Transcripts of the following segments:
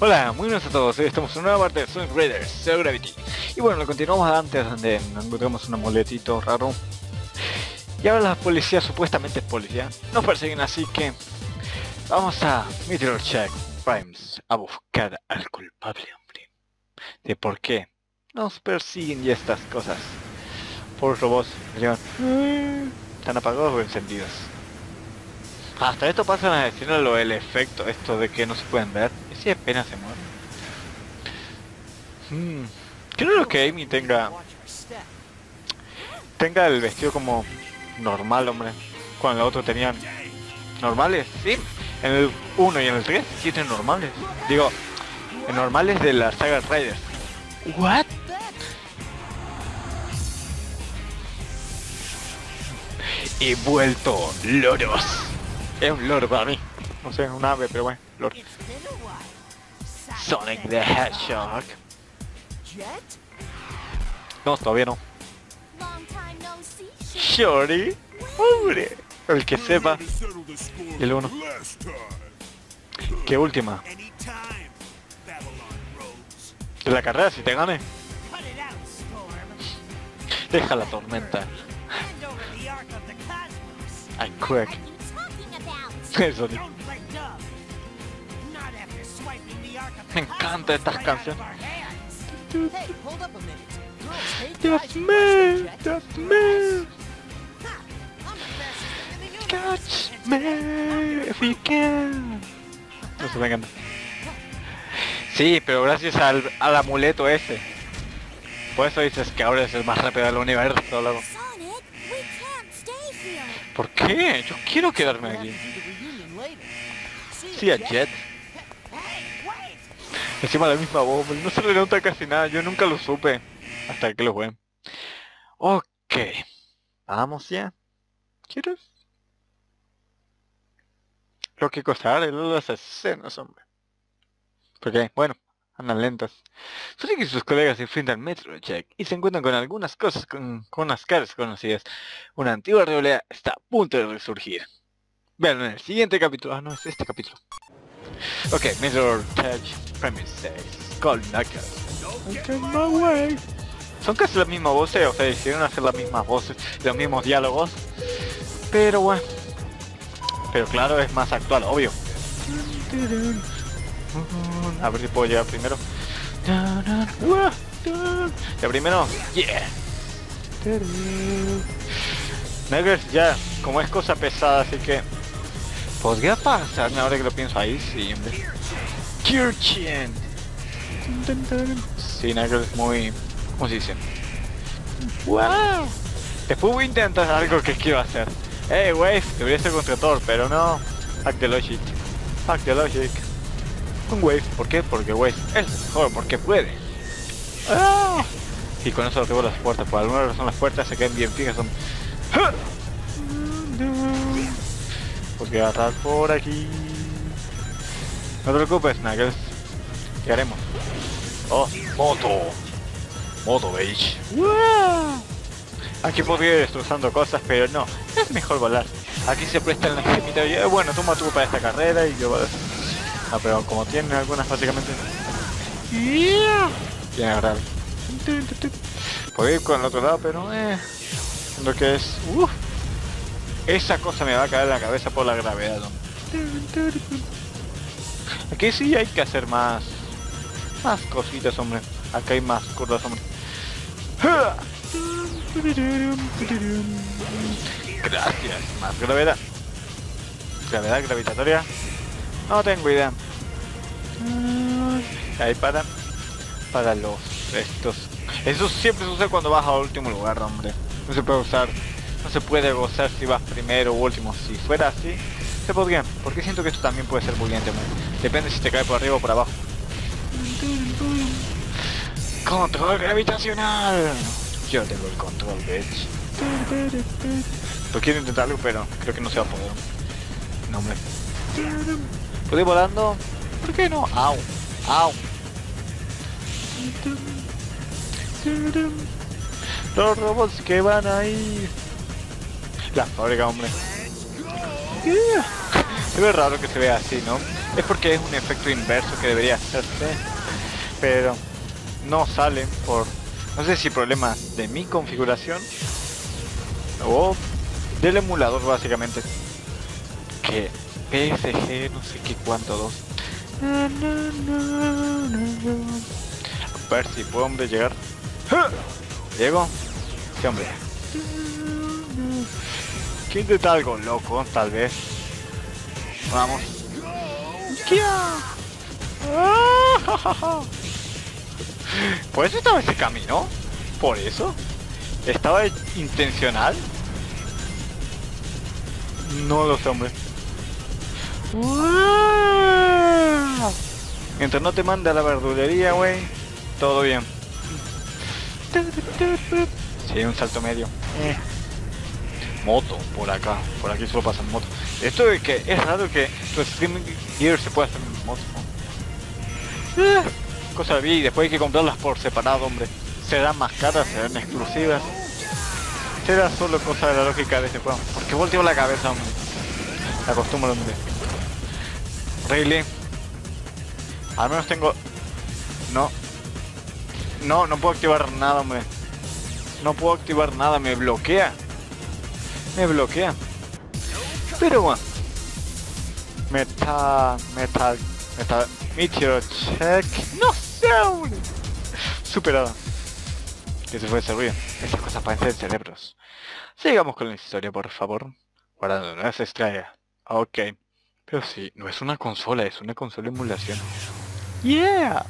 Hola, muy buenos a todos, hoy estamos en una nueva parte de Sonic Raiders, Zero Gravity. Y bueno, lo continuamos antes donde encontramos un amuletito raro. Y ahora la policía, supuestamente es policía, nos persiguen así que Vamos a Meteor Check Primes a buscar al culpable, hombre. De por qué nos persiguen y estas cosas Por robots, ¿están apagados o encendidos? Hasta esto pasa en la escena lo del efecto, esto de que no se pueden ver. Si apenas se mueve. Hmm. Creo que Amy tenga... Tenga el vestido como normal, hombre. Cuando el otro tenían normales, sí. En el 1 y en el 3 sí tienen normales. Digo, en normales de la saga Raiders. What? He vuelto loros. Es un loro para mí. No sé, un ave, pero bueno, loro. Sonic the Hedgehog. No, todavía no. Shorty. Hombre. El que sepa. El uno. ¿Qué última? De la carrera si te gane. Deja la tormenta. I quick. Eso, Me encanta estas canciones. Just me, just me. Catch me if you can. No se me encanta. Sí, pero gracias al, al amuleto ese. Por eso dices que ahora es el más rápido del universo, luego. ¿Por qué? Yo quiero quedarme aquí. Sí, a Jet. Encima la misma voz, no se le nota casi nada, yo nunca lo supe. Hasta que lo jugué. Ok. Vamos ya. ¿Quieres? Lo que costará de las escenas, hombre. Porque, bueno, andan lentas. Sonic y sus colegas se enfrentan Metro Check y se encuentran con algunas cosas con, con unas caras conocidas. Una antigua rivalidad está a punto de resurgir. Vean en el siguiente capítulo. Ah, no, es este capítulo. Ok, Metro Touch Premises. Call Knuckles. my way. Son casi la misma voz, o sea, decidieron hacer las mismas voces, los mismos diálogos. Pero bueno. Pero claro, es más actual, obvio. A ver si puedo llegar primero. Ya primero, yeah. Nuggets ya, como es cosa pesada, así que podría pasarme ahora que lo pienso ahí, sí, hombre. Kirchen. Sí, Nuggets muy, ¿cómo se dice? Wow. Después voy a intentar algo que quiero hacer. Hey, Wave, debería ser contra Thor, pero no. Hack the logic. Hack the logic. Un Wave, ¿por qué? Porque Wave es mejor, porque puede. ¡Ah! Y con eso tengo las puertas, por alguna razón las puertas se quedan bien fijas, son... Porque agarrar por aquí... No te preocupes, Knuckles. ¿Qué haremos? Oh, moto. Moto beige. Aquí podría ir destrozando cosas, pero no. Es mejor volar. Aquí se prestan las gemitas. Eh, bueno, toma tú para esta carrera y yo... Ah, pero como tienen algunas básicamente... Yeah. Tiene agarrar. Puedo ir con el otro lado, pero eh... Lo que es... Uf, esa cosa me va a caer en la cabeza por la gravedad. Aquí sí hay que hacer más... Más cositas, hombre. Acá hay más curvas, hombre. Gracias. Más gravedad. Gravedad gravitatoria. No tengo idea. Ahí para para los estos. Eso siempre usa cuando vas al último lugar, hombre. No se puede usar, no se puede gozar si vas primero o último. Si fuera así, se podría. Porque siento que esto también puede ser bullente, Depende si te cae por arriba o por abajo. Control gravitacional. Yo tengo el control, bitch. Pues quiero intentarlo, pero creo que no se va a poder. No, hombre. ¿Puedo ir volando? ¿Por qué no? Au. Au. Los robots que van ahí. La fábrica, hombre. Se ve raro que se vea así, ¿no? es porque es un efecto inverso que debería hacerse, pero no sale por, no sé si problemas de mi configuración o del emulador básicamente, que PSG no sé qué cuánto dos. A ver si puedo hombre llegar. ¿Llego? Sí hombre. ¿Quién intenta algo loco, tal vez. Vamos. ¿Por eso estaba ese camino? ¿Por eso? ¿Estaba intencional? No lo sé, hombre. Mientras no te mande a la verdulería, güey, todo bien. Sí, un salto medio. Eh. Moto, por acá. Por aquí solo pasan motos. Esto de que es raro que los streaming gear se pueda hacer en moto. Eh, cosa de vida después hay que comprarlas por separado, hombre. Serán más caras, serán exclusivas. Será solo cosa de la lógica de este juego. ¿Por qué volteo la cabeza, hombre? La costumbre, hombre. Really? Al menos tengo... No. No, no puedo activar nada, hombre. No puedo activar nada, me bloquea. Me bloquea. Pero bueno. Metal... Metal... Metal... Meteor check. No sé, hombre. Superado. Que se fue ese ruido. Esas cosas parecen cerebros. Sigamos con la historia, por favor. Guardando no se extraña. Ok. Pero sí, no es una consola, es una consola emulación. Yeah.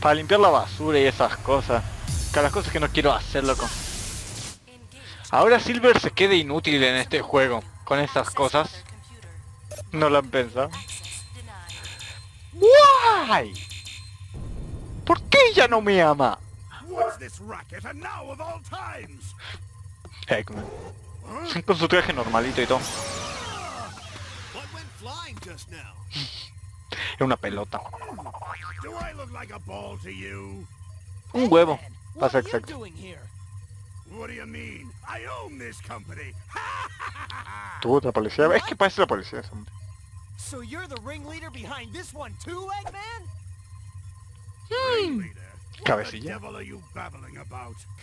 Para limpiar la basura y esas cosas. Que las cosas que no quiero hacer, loco. Ahora Silver se quede inútil en este juego. Con esas cosas. No lo han pensado. Why? ¿Por qué ella no me ama? Con su traje normalito y todo. Es una pelota. Un huevo. Pasa exacto. Tú, la policía. Es que parece la policía, hombre. So you're the ringleader behind this one too, Eggman? Hmm. Cabecilla.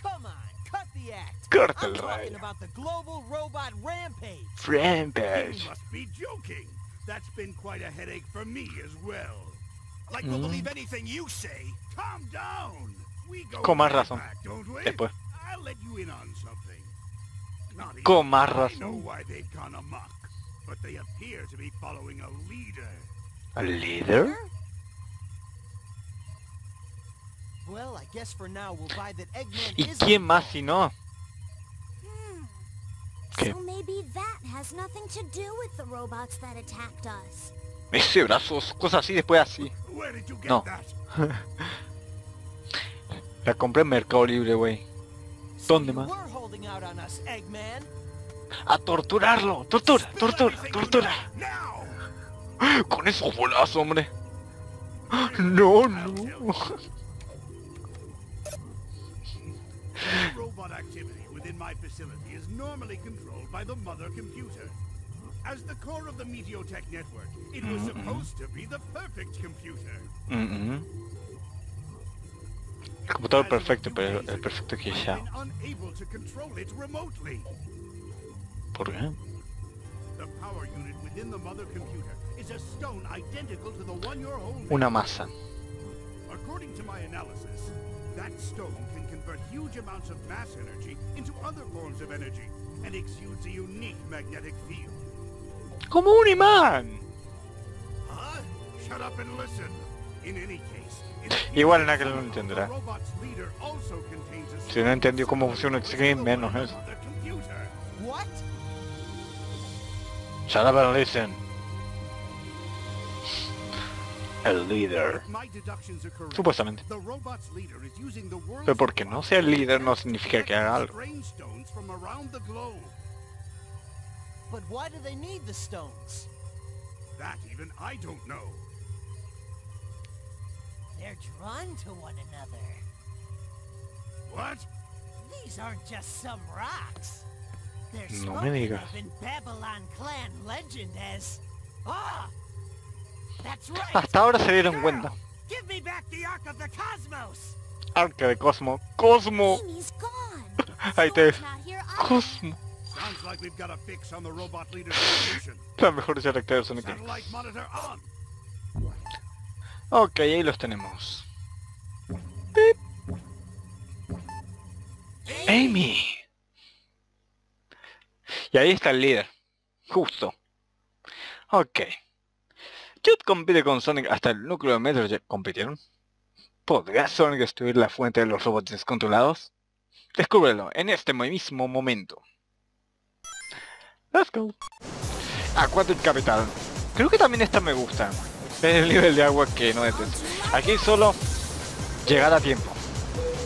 Come on, cut the act. Corta el rayo. about the global robot rampage. Rampage. You must be joking. That's been quite a headache for me as well. Like we'll mm-hmm. believe anything you say. Calm down. We go Con más razón. back, don't we? Después. I'll let you in on something. Not even Con más I know why they've gone amok, but they appear to be following a leader. A leader? Well, I guess for now we'll buy that Eggman ¿Y is quién más si no? Us. Ese brazo, cosas así, después así. No. that? La compré en Mercado Libre, güey. ¿Dónde más? A torturarlo. Tortura, tortura, tortura. Con esos bolazos, hombre. No, no. activity within my facility is normally controlled by the mother computer. As the core of the Meteotech network, it was mm -mm. supposed to be the perfect computer. Mm-hmm. Mm Computador perfecto, pero el perfecto que ya. ¿Por qué? Una masa. According to my analysis, that stone can convert huge amounts of mass energy into other forms of energy and exudes a unique magnetic field. Como un imán. Huh? Shut up and listen. In any case, Igual that Knuckles no the entenderá. robot's leader also contains a Si no entendió cómo funciona el screen, menos eso. mother computer. What? Shut up and listen. El líder. If my deductions are correct, Supuestamente. the robot's leader is using the world's Pero porque no sea el líder no significa que haga algo. strange stones from around the globe. But why do they need the stones? That even I don't know. They're drawn to one another. What? These aren't just some rocks. They're No me spoken of in Babylon clan legend as... Ah! That's right! Hasta ahora se dieron cuenta. Arca de Cosmo. Cosmo. Ahí te either. Cosmo. La mejor character de Sonic. Ok, ahí los tenemos. Amy. Y ahí está el líder. Justo. Ok. Jude compite con Sonic hasta el núcleo de Metro. Jet. ¿Compitieron? ¿Podrá Sonic destruir la fuente de los robots descontrolados? Descúbrelo en este mismo momento. Let's go. Aquatic Capital. Creo que también esta me gusta. Es el nivel de agua que no detecto. Aquí solo llegar a tiempo.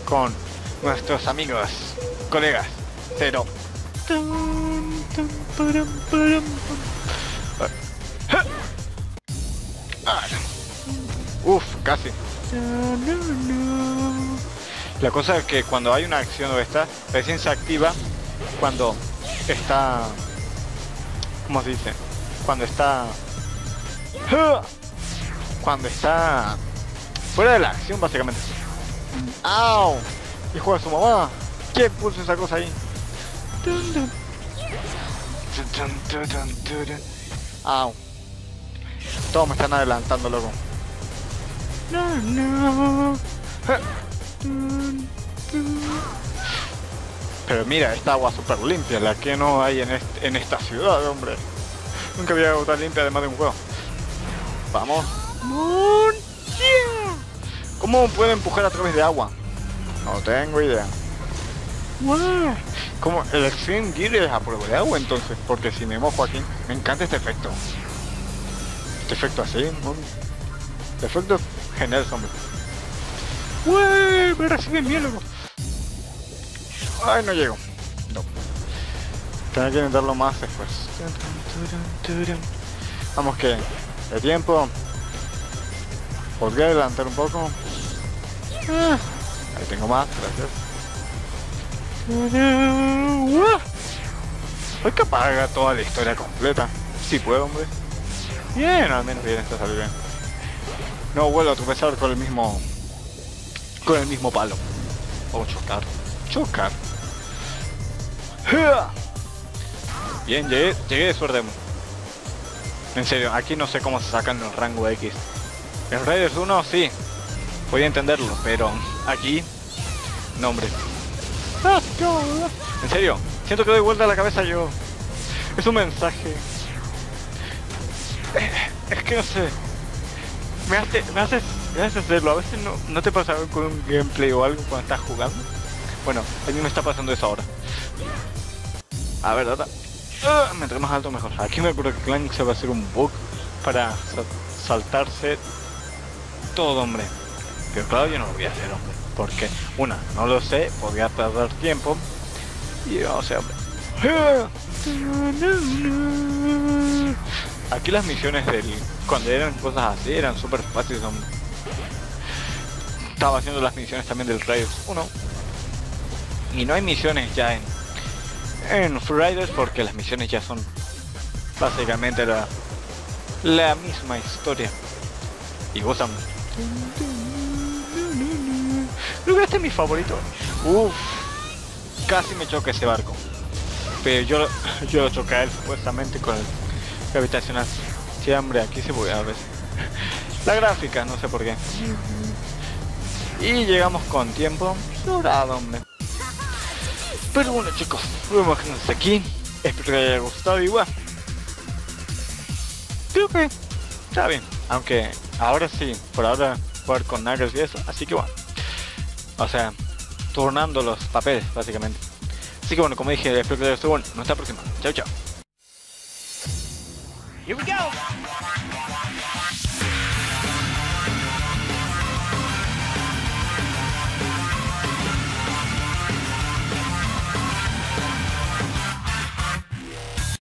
Con nuestros amigos, colegas. Cero. Uf, casi. La cosa es que cuando hay una acción o esta, recién se activa cuando está... ¿Cómo se dice? Cuando está... Cuando está... Fuera de la acción, básicamente. ¡Au! Hijo de su mamá. ¿Quién puso esa cosa ahí? ¡Au! Todos me están adelantando, loco. No, no. Pero mira, esta agua súper limpia, la que no hay en, este- en esta ciudad, hombre. Nunca había agua tan limpia además de un juego. Vamos. Moon. Yeah. ¿Cómo puede empujar a través de agua? No tengo idea. Wow. ¿Cómo? El Extreme Gear es a prueba de agua entonces, porque si me mojo aquí, me encanta este efecto. Este efecto así, efecto genial, hombre. ¡Wey! Me reciben bien, loco. Ay, no llego. No. Tengo que intentarlo más después. Vamos que de tiempo. Podría adelantar un poco. Ah, ahí tengo más, gracias. Soy capaz de toda la historia completa. Si puedo, hombre. Bien, al menos bien, está saliendo bien. No vuelvo a tropezar con el mismo... Con el mismo palo. O chocar. Chocar. Bien, llegué, llegué de suerte. En serio, aquí no sé cómo se sacan los rangos X. En Raiders 1 sí, podía entenderlo, pero aquí, no hombre. En serio, siento que doy vuelta a la cabeza yo. Es un mensaje. Eh, Es que no sé. Me hace, me hace, me hace hacerlo. A veces no, no te pasa con un gameplay o algo cuando estás jugando. Bueno, a mí me está pasando eso ahora. A ver, data. Ah, mientras más alto mejor. Aquí me acuerdo que Clank se va a hacer un bug para sa- saltarse todo, hombre. Pero claro, yo no lo voy a hacer, hombre. Porque, una, no lo sé, podría tardar tiempo. Y o sea, hombre. Aquí las misiones del. Cuando eran cosas así eran súper fáciles. Estaba haciendo las misiones también del Raiders 1. Y no hay misiones ya en. En Riders porque las misiones ya son básicamente la, la misma historia. Y gozan. Este es mi favorito. Uf, casi me choca ese barco. Pero yo, yo lo choqué él supuestamente con el gravitacional. Sí, hombre, aquí se puede a veces. La gráfica, no sé por qué. Y llegamos con tiempo sobrado, hombre. Pero bueno chicos, vemos hasta aquí. Espero que haya gustado igual. Creo que está bien. Aunque ahora sí, por ahora jugar con Knuckles y eso. Así que bueno. O sea, turnando los papeles básicamente. Así que bueno, como dije, espero que les gustó. Bueno, nos la próxima. Chao, chao. Here we go!